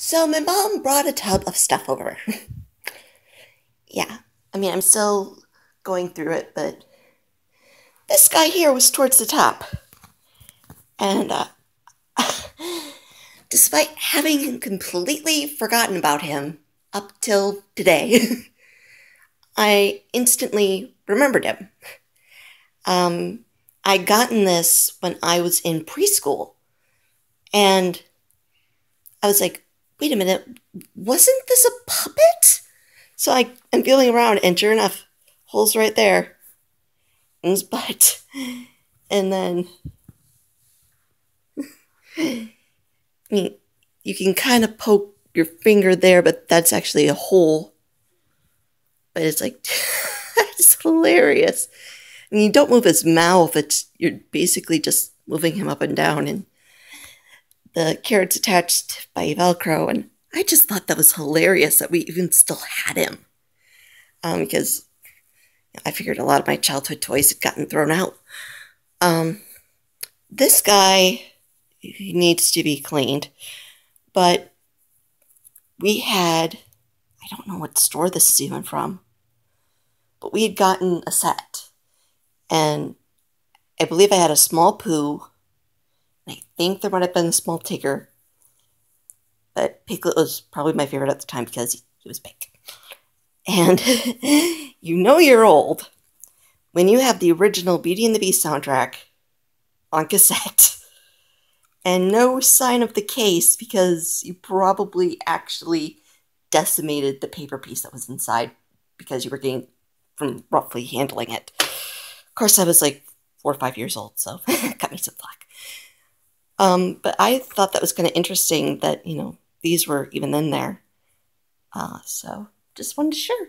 So my mom brought a tub of stuff over. yeah, I mean, I'm still going through it, but this guy here was towards the top. And uh, despite having completely forgotten about him up till today, I instantly remembered him. Um, I'd gotten this when I was in preschool. And I was like, wait a minute, wasn't this a puppet? So I am feeling around, and sure enough, hole's right there in his butt. And then, I mean, you can kind of poke your finger there, but that's actually a hole. But it's like, it's hilarious. And you don't move his mouth, it's you're basically just moving him up and down. And the carrot's attached by Velcro, and I just thought that was hilarious that we even still had him. Um, because I figured a lot of my childhood toys had gotten thrown out. Um, this guy needs to be cleaned, but we had, I don't know what store this is even from, but we had gotten a set. And I believe I had a small Pooh I think there might have been a small Tigger. But Piglet was probably my favorite at the time because he, was big. And you know you're old when you have the original Beauty and the Beast soundtrack on cassette and no sign of the case because you probably actually decimated the paper piece that was inside because you were getting from roughly handling it. Of course, I was like four or five years old, so cut me some slack. Um, but I thought that was kind of interesting that, you know, these were even in there. Uh, so just wanted to share.